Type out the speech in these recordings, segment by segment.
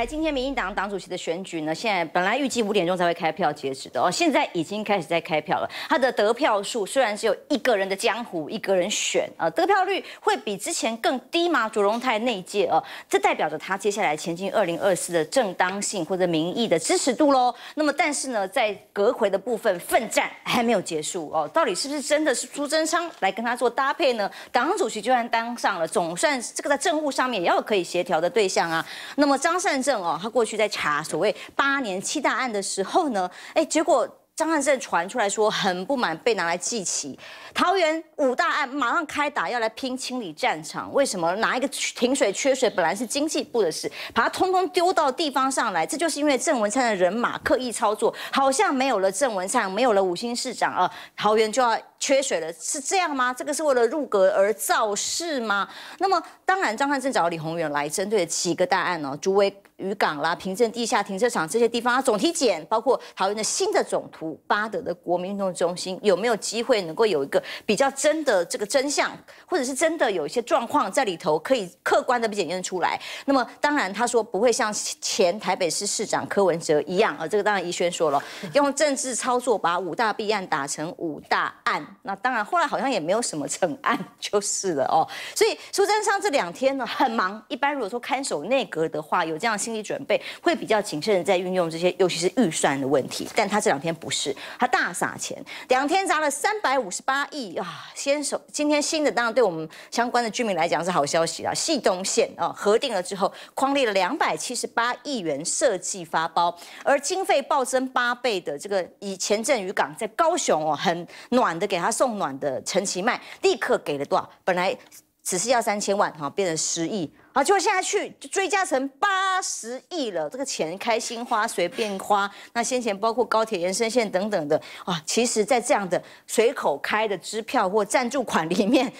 来，今天民进党党主席的选举呢，现在本来预计五点钟才会开票截止的哦，现在已经开始在开票了。他的得票数虽然只有一个人的江湖，一个人选啊，得票率会比之前更低吗？卓荣泰那一届哦，这代表着他接下来前进二零二四的正当性或者民意的支持度喽。那么，但是呢，在隔回的部分奋战还没有结束哦，到底是不是真的是朱贞昌来跟他做搭配呢？党主席就算当上了，总算这个在政务上面也要可以协调的对象啊。那么张善政哦，他过去在查所谓八年七大案的时候呢，哎，结果张汉政传出来说很不满，被拿来记起。桃园五大案马上开打，要来拼清理战场。为什么？拿一个停水缺水本来是经济部的事，把它通通丢到地方上来，这就是因为郑文灿的人马刻意操作，好像没有了郑文灿，没有了五星市长啊，桃园就要缺水了，是这样吗？这个是为了入阁而造势吗？那么当然，张汉正找李宏源来针对几个大案哦，竹围渔港啦、平镇地下停车场这些地方，总体检，包括桃园的新的总图、巴德的国民运动中心，有没有机会能够有一个？比较真的这个真相，或者是真的有一些状况在里头，可以客观的被检验出来。那么当然他说不会像前台北市市长柯文哲一样啊，这个当然宜轩说了，用政治操作把五大弊案打成五大案。那当然后来好像也没有什么成案就是了哦。所以苏贞昌这两天呢很忙，一般如果说看守内阁的话，有这样心理准备，会比较谨慎在运用这些，尤其是预算的问题。但他这两天不是，他大撒钱，两天砸了三百五十八亿。啊，先手今天新的当然对我们相关的居民来讲是好消息啦。系东线啊核定了之后，框列了两百七十八亿元设计发包，而经费暴增八倍的这个以前镇渔港在高雄哦很暖的给他送暖的陈其迈，立刻给了多少？本来只是要三千万哈，变成十亿。好，就现在去追加成八十亿了，这个钱开心花，随便花。那先前包括高铁延伸线等等的，哇，其实，在这样的随口开的支票或赞助款里面，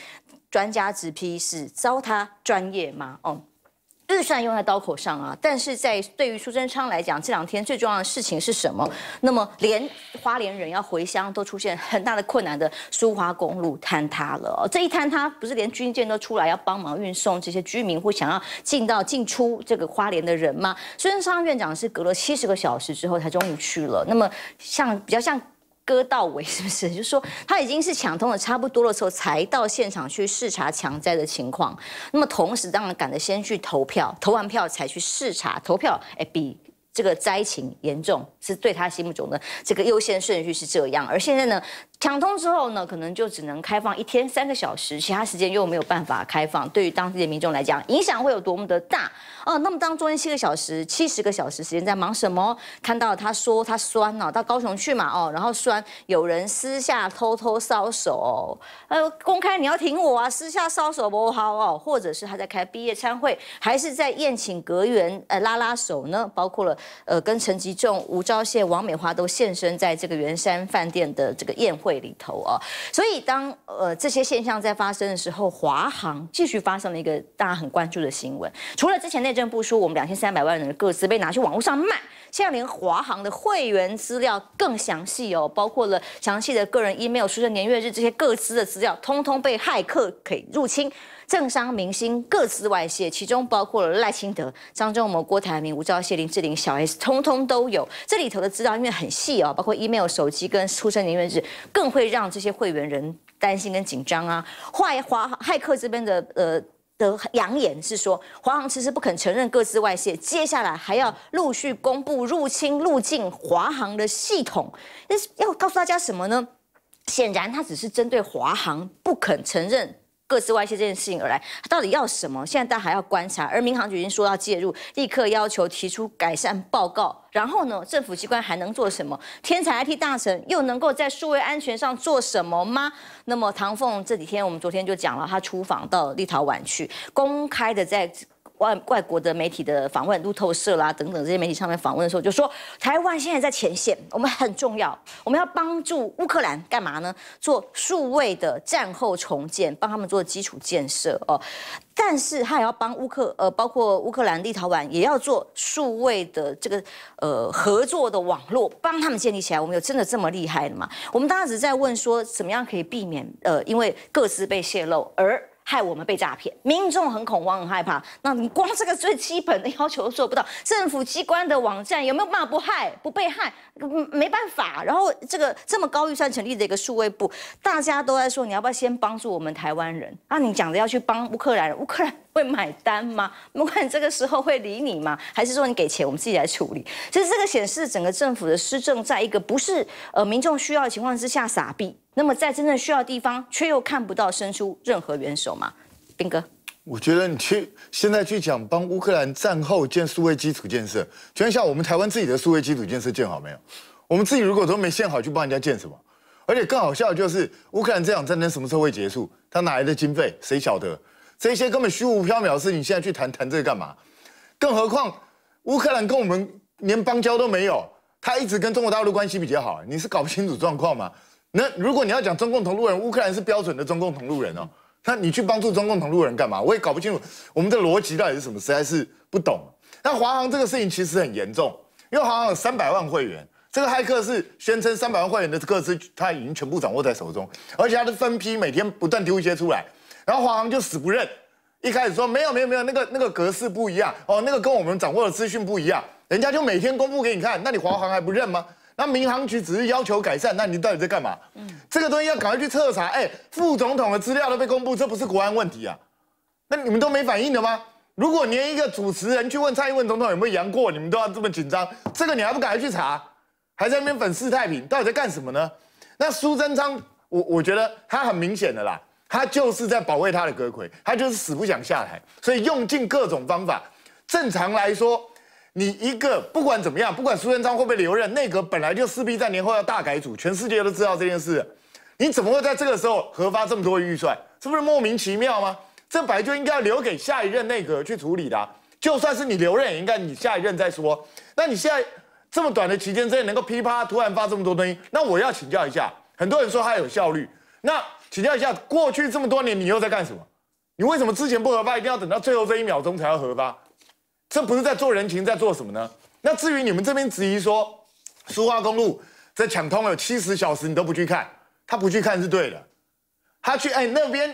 专家直批是糟蹋专业吗？哦。预算用在刀口上啊，但是在对于苏贞昌来讲，这两天最重要的事情是什么？那么连花莲人要回乡都出现很大的困难的苏花公路坍塌了，这一坍塌不是连军舰都出来要帮忙运送这些居民或想要进到进出这个花莲的人吗？苏贞昌院长是隔了七十个小时之后才终于去了，那么像比较像。割到尾 是不是？就是说他已经是抢通的差不多的时候，才到现场去视察强灾的情况。那么同时，当然赶着先去投票，投完票才去视察投票。哎，比这个灾情严重，是对他心目中的这个优先顺序是这样。而现在呢？抢通之后呢，可能就只能开放一天三个小时，其他时间又没有办法开放。对于当地的民众来讲，影响会有多么的大哦？那么当中间七个小时、七十个小时时间在忙什么？看到他说他酸哦，到高雄去嘛哦，然后酸有人私下偷偷搔手，呃，公开你要挺我啊，私下搔手不好哦，或者是他在开毕业餐会，还是在宴请阁员呃拉拉手呢？包括了呃跟陈吉仲、吴钊燮、王美华都现身在这个圆山饭店的这个宴会。会里头啊，所以当呃这些现象在发生的时候，华航继续发生了一个大家很关注的新闻。除了之前内政部说我们两千三百万人的个资被拿去网络上卖，现在连华航的会员资料更详细哦，包括了详细的个人 email、出生年月日这些个资的资料，通通被骇客给入侵。政商明星各自外泄，其中包括了赖清德、张忠谋、郭台铭、吴钊燮、林志玲、小 S，通通都有。这里头的资料因为很细哦，包括 email、手机跟出生年月日，更会让这些会员人担心跟紧张啊。坏华骇客这边的呃的扬言是说，华航其实不肯承认各自外泄，接下来还要陆续公布入侵入境华航的系统。那要告诉大家什么呢？显然他只是针对华航不肯承认。各自外泄这件事情而来，他到底要什么？现在大家还要观察。而民航局已经说要介入，立刻要求提出改善报告。然后呢，政府机关还能做什么？天才 IT 大臣又能够在数位安全上做什么吗？那么唐凤这几天，我们昨天就讲了，他出访到立陶宛去，公开的在。外外国的媒体的访问，路透社啦等等这些媒体上面访问的时候，就说台湾现在在前线，我们很重要，我们要帮助乌克兰干嘛呢？做数位的战后重建，帮他们做基础建设哦。但是他也要帮乌克呃，包括乌克兰、立陶宛，也要做数位的这个呃合作的网络，帮他们建立起来。我们有真的这么厉害的吗？我们当时在问说，怎么样可以避免呃，因为各自被泄露而。害我们被诈骗，民众很恐慌很害怕。那你光这个最基本的要求都做不到，政府机关的网站有没有骂不害不被害？没办法。然后这个这么高预算成立的一个数位部，大家都在说你要不要先帮助我们台湾人？啊，你讲的要去帮乌克兰人，乌克兰会买单吗？乌克兰这个时候会理你吗？还是说你给钱我们自己来处理？其实这个显示整个政府的施政在一个不是呃民众需要的情况之下撒币。那么在真正需要的地方，却又看不到伸出任何援手吗？斌哥，我觉得你去现在去讲帮乌克兰战后建数位基础建设，就像我们台湾自己的数位基础建设建好没有？我们自己如果都没建好，去帮人家建什么？而且更好笑的就是，乌克兰这场战争什么时候会结束？他哪来的经费？谁晓得？这些根本虚无缥缈的事情，现在去谈谈这个干嘛？更何况乌克兰跟我们连邦交都没有，他一直跟中国大陆关系比较好，你是搞不清楚状况吗？那如果你要讲中共同路人，乌克兰是标准的中共同路人哦。那你去帮助中共同路人干嘛？我也搞不清楚我们的逻辑到底是什么，实在是不懂。那华航这个事情其实很严重，因为华航有三百万会员，这个骇客是宣称三百万会员的个资他已经全部掌握在手中，而且他的分批每天不断丢一些出来，然后华航就死不认，一开始说没有没有没有，那个那个格式不一样哦，那个跟我们掌握的资讯不一样，人家就每天公布给你看，那你华航还不认吗？那民航局只是要求改善，那你到底在干嘛？嗯，这个东西要赶快去彻查。哎，副总统的资料都被公布，这不是国安问题啊？那你们都没反应的吗？如果连一个主持人去问蔡英文总统有没有阳过，你们都要这么紧张，这个你还不赶快去查？还在那边粉饰太平，到底在干什么呢？那苏贞昌，我我觉得他很明显的啦，他就是在保卫他的阁魁，他就是死不想下台，所以用尽各种方法。正常来说。你一个不管怎么样，不管苏贞昌会不会留任，内阁本来就势必在年后要大改组，全世界都知道这件事。你怎么会在这个时候核发这么多预算？是不是莫名其妙吗？这本来就应该要留给下一任内阁去处理的。就算是你留任，也应该你下一任再说。那你现在这么短的期间之内能够噼啪突然发这么多东西，那我要请教一下，很多人说他有效率，那请教一下，过去这么多年你又在干什么？你为什么之前不核发，一定要等到最后这一秒钟才要核发？这不是在做人情，在做什么呢？那至于你们这边质疑说，苏花公路在抢通了七十小时，你都不去看，他不去看是对的。他去哎那边，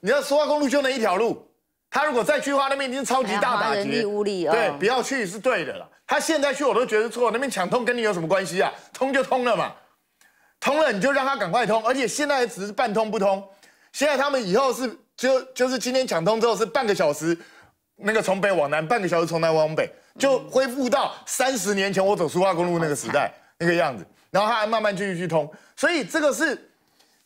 你知道苏花公路就那一条路，他如果再去的话，那边已经超级大打击，对，不要去是对的了。他现在去我都觉得错，那边抢通跟你有什么关系啊？通就通了嘛，通了你就让他赶快通，而且现在只是半通不通，现在他们以后是就就是今天抢通之后是半个小时。那个从北往南半个小时，从南往北就恢复到三十年前我走苏花公路那个时代那个样子，然后他还慢慢继续去通，所以这个是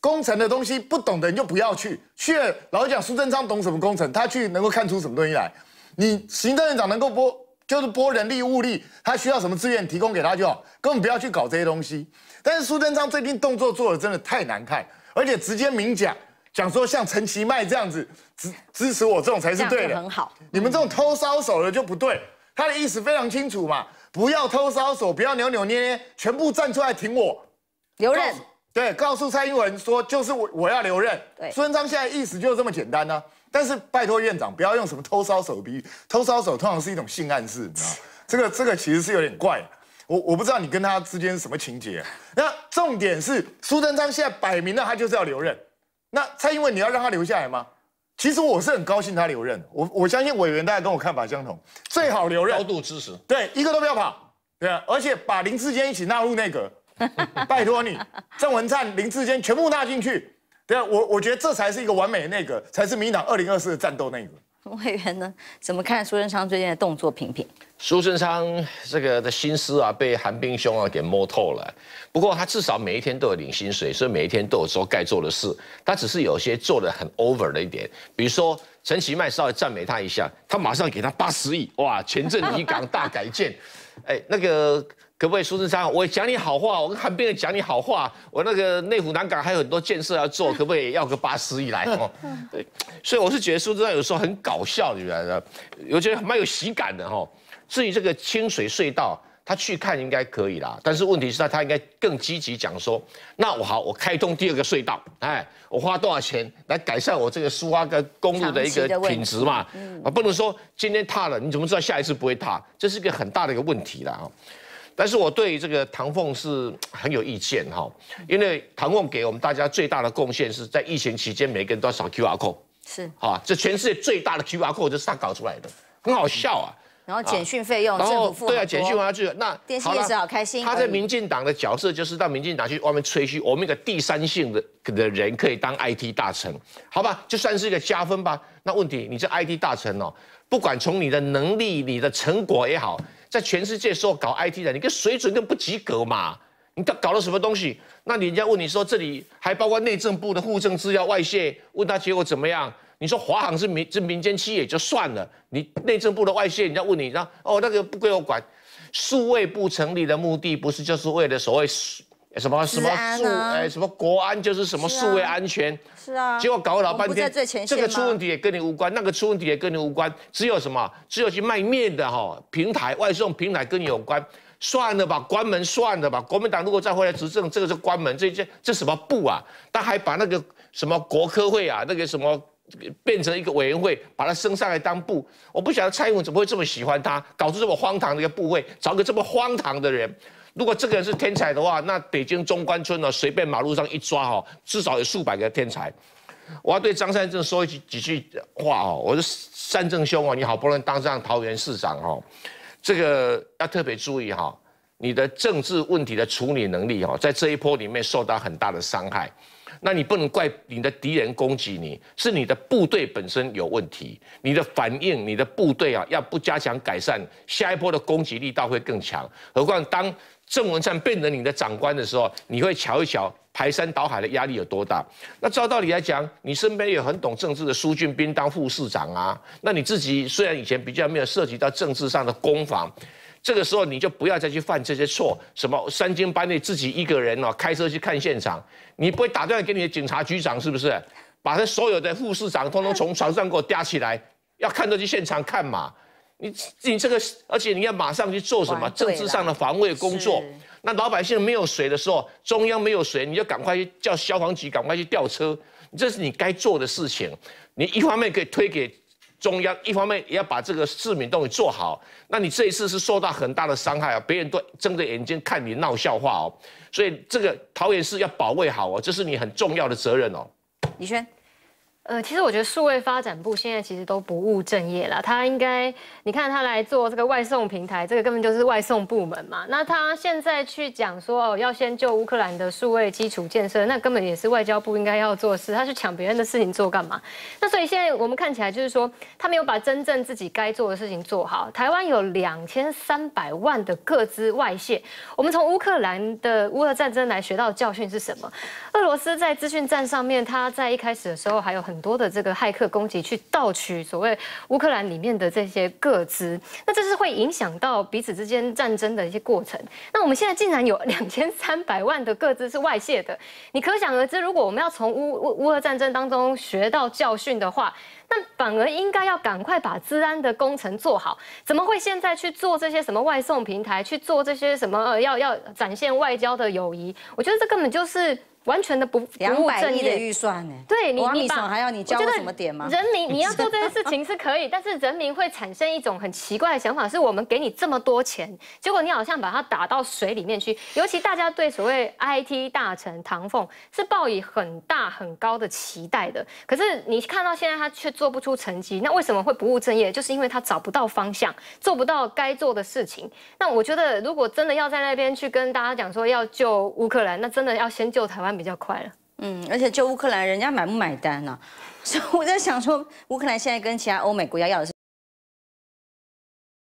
工程的东西，不懂的人就不要去。去了，老实讲，苏贞昌懂什么工程？他去能够看出什么东西来？你行政院长能够拨，就是拨人力物力，他需要什么资源提供给他就好，根本不要去搞这些东西。但是苏贞昌最近动作做的真的太难看，而且直接明讲。讲说像陈其迈这样子支支持我这种才是对的，很好。你们这种偷烧手的就不对。他的意思非常清楚嘛，不要偷烧手，不要扭扭捏捏，全部站出来挺我，留任。对，告诉蔡英文说就是我我要留任。对，孙昌现在意思就是这么简单呢。但是拜托院长不要用什么偷烧手比喻，偷烧手通常是一种性暗示，你知道 这个这个其实是有点怪。我我不知道你跟他之间是什么情节。那重点是苏贞昌现在摆明了他就是要留任。那蔡英文你要让他留下来吗？其实我是很高兴他留任，我我相信委员大家跟我看法相同，最好留任，高度支持，对，一个都不要跑，对啊，而且把林志坚一起纳入内阁，拜托你，郑文灿、林志坚全部纳进去，对啊，我我觉得这才是一个完美的内阁，才是民党二零二四的战斗内阁。委员呢？怎么看苏贞昌最近的动作频频？苏贞昌这个的心思啊，被韩冰兄啊给摸透了。不过他至少每一天都有领薪水，所以每一天都有做该做的事。他只是有些做的很 over 的一点，比如说陈其迈稍微赞美他一下，他马上给他八十亿，哇，前镇离港大改建，哎，那个。可不可以苏贞昌？我讲你好话，我跟韩冰讲你好话。我那个内湖南港还有很多建设要做，可不可以要个八十亿来？哦，对，所以我是觉得苏贞昌有时候很搞笑，你觉得？我觉得蛮有喜感的哈。至于这个清水隧道，他去看应该可以啦。但是问题是他他应该更积极讲说，那我好，我开通第二个隧道，哎，我花多少钱来改善我这个苏花跟公路的一个品质嘛？啊，不能说今天踏了，你怎么知道下一次不会踏？这是一个很大的一个问题了啊。但是我对这个唐凤是很有意见哈，因为唐凤给我们大家最大的贡献是在疫情期间，每个人都要扫 QR code，是，啊，这全世界最大的 QR code 就是他搞出来的，很好笑啊。然后简讯费用，然后政府付对啊，简讯花去那电信业者好开心他在民进党的角色就是到民进党去外面吹嘘，我们一个第三性的的人可以当 IT 大臣，好吧，就算是一个加分吧。那问题，你这 IT 大臣哦，不管从你的能力、你的成果也好，在全世界说搞 IT 的，你跟水准更不及格嘛。你搞搞了什么东西？那人家问你说这里还包括内政部的户政资料外泄，问他结果怎么样？你说华航是民是民间企业也就算了，你内政部的外泄，人家问你，然后哦那个不归我管。数位部成立的目的不是就是为了所谓数什么什么数啊哎什么国安就是什么数位安全，是啊，结果搞了老半天这个出问题也跟你无关，那个出问题也跟你无关，只有什么？只有去卖面的哈平台外送平台跟你有关。算了吧，关门算了吧。国民党如果再回来执政，这个就关门，这这这什么部啊？他还把那个什么国科会啊，那个什么变成一个委员会，把他升上来当部。我不晓得蔡英文怎么会这么喜欢他，搞出这么荒唐的一个部位，找个这么荒唐的人。如果这个人是天才的话，那北京中关村呢，随便马路上一抓哈，至少有数百个天才。我要对张善政说一句几句话哦，我说善政兄啊，你好不容易当上桃园市长哦，这个要特别注意哈，你的政治问题的处理能力哈，在这一波里面受到很大的伤害。那你不能怪你的敌人攻击你，是你的部队本身有问题，你的反应，你的部队啊，要不加强改善，下一波的攻击力道会更强。何况当郑文灿变成你的长官的时候，你会瞧一瞧排山倒海的压力有多大。那照道理来讲，你身边有很懂政治的苏俊斌当副市长啊，那你自己虽然以前比较没有涉及到政治上的攻防。这个时候你就不要再去犯这些错，什么三更半夜自己一个人哦开车去看现场，你不会打电话给你的警察局长是不是？把他所有的副市长通通从床上给我嗲起来，要看就去现场看嘛。你你这个，而且你要马上去做什么政治上的防卫工作。那老百姓没有水的时候，中央没有水，你就赶快去叫消防局赶快去调车，这是你该做的事情。你一方面可以推给中央，一方面也要把这个市民东西做好。那你这一次是受到很大的伤害啊，别人都睁着眼睛看你闹笑话哦。所以这个桃园市要保卫好哦，这是你很重要的责任哦。李轩，呃，其实我觉得数位发展部现在其实都不务正业了。他应该，你看他来做这个外送平台，这个根本就是外送部门嘛。那他现在去讲说哦，要先救乌克兰的数位基础建设，那根本也是外交部应该要做的事。他去抢别人的事情做干嘛？那所以现在我们看起来就是说，他没有把真正自己该做的事情做好。台湾有两千三百万的各资外泄，我们从乌克兰的乌俄战争来学到教训是什么？俄罗斯在资讯战上面，他在一开始的时候还有很很多的这个骇客攻击，去盗取所谓乌克兰里面的这些个资，那这是会影响到彼此之间战争的一些过程。那我们现在竟然有两千三百万的个资是外泄的，你可想而知，如果我们要从乌乌乌俄战争当中学到教训的话，那反而应该要赶快把治安的工程做好，怎么会现在去做这些什么外送平台，去做这些什么呃要要展现外交的友谊？我觉得这根本就是完全的不不两务正百亿的业。预算呢？对你，你把总还要你教我我觉得什么点吗？人民你要做这件事情是可以，但是人民会产生一种很奇怪的想法，是我们给你这么多钱，结果你好像把它打到水里面去。尤其大家对所谓 IT 大臣唐凤是抱以很大很高的期待的，可是你看到现在他却做不出成绩，那为什么会不务正业？就是因为他找不到方向，做不到该做的事情。那我觉得，如果真的要在那边去跟大家讲说要救乌克兰，那真的要先救台湾比较快了。嗯，而且就乌克兰，人家买不买单呢、所以我在想说，乌克兰现在跟其他欧美国家要的是。